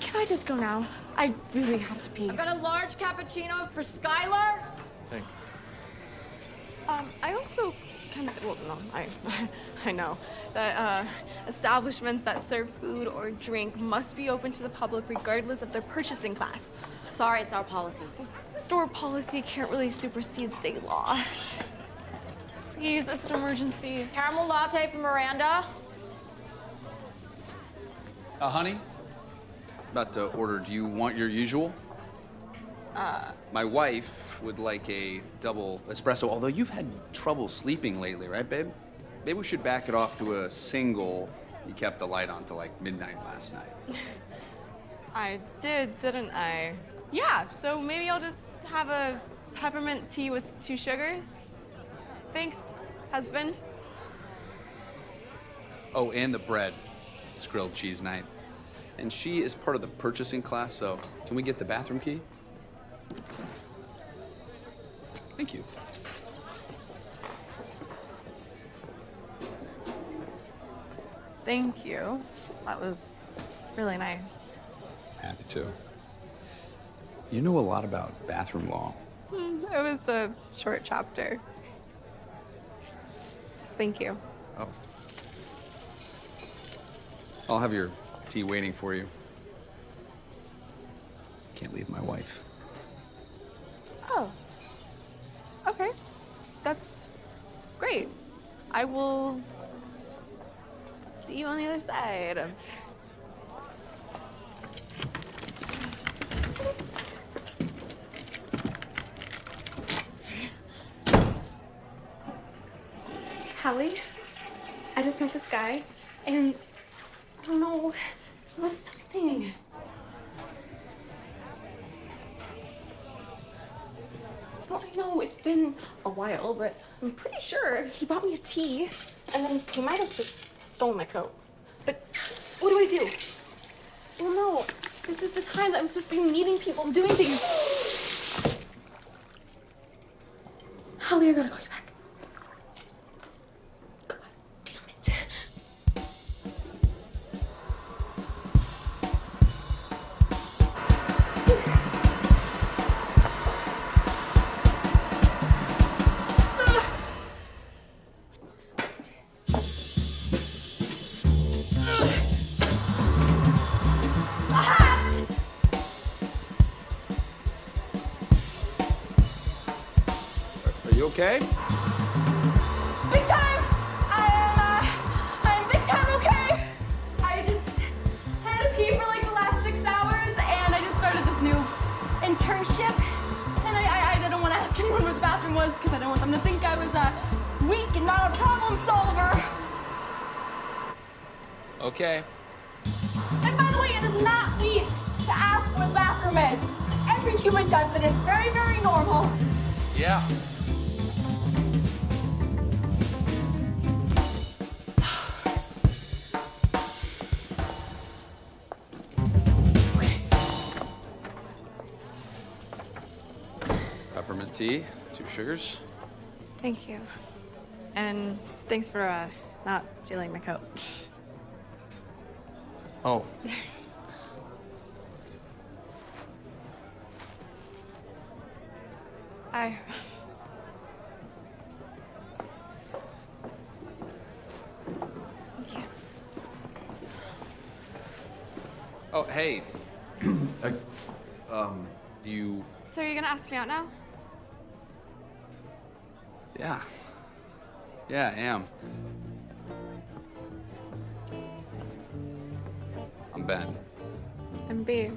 Can I just go now? I really have to pee. I've got a large cappuccino for Skylar. Thanks. Um, I also kind of, well, no, I, I know that uh, establishments that serve food or drink must be open to the public regardless of their purchasing class. Sorry, it's our policy. Store policy can't really supersede state law. Please, it's an emergency. Caramel latte for Miranda. Uh, honey? About to order. Do you want your usual? Uh. My wife would like a double espresso, although you've had trouble sleeping lately, right, babe? Maybe we should back it off to a single. You kept the light on till like midnight last night. I did, didn't I? Yeah, so maybe I'll just have a peppermint tea with two sugars. Thanks, husband. Oh, and the bread. It's grilled cheese night. And she is part of the purchasing class, so can we get the bathroom key? Thank you. Thank you. That was really nice. Happy to. You know a lot about bathroom law. Hmm, It was a short chapter. Thank you. Oh. I'll have your tea waiting for you. Can't leave my wife. Oh. Okay. That's great. I will see you on the other side of. Hallie, I just met this guy, and I don't know, it was something. Well, I know it's been a while, but I'm pretty sure he bought me a tea, and then he might have just stolen my coat. But what do I do? Well, no, this is the time that I'm supposed to be meeting people and doing things. Holly, I gotta call you back. Okay? Big time! I am, uh, I'm big time okay. I just had to pee for like the last six hours, and I just started this new internship. And I, I, I didn't want to ask anyone where the bathroom was because I didn't want them to think I was uh, weak and not a problem solver. Okay. And by the way, it is not weak to ask where the bathroom is. Every human does it. It's very, very normal. Yeah. Tea, two sugars. Thank you. And thanks for uh, not stealing my coat. Oh. I. Thank you. Oh, hey. Uh, um, you. So are you gonna ask me out now? Yeah. Yeah, I am. I'm Ben. I'm Bea.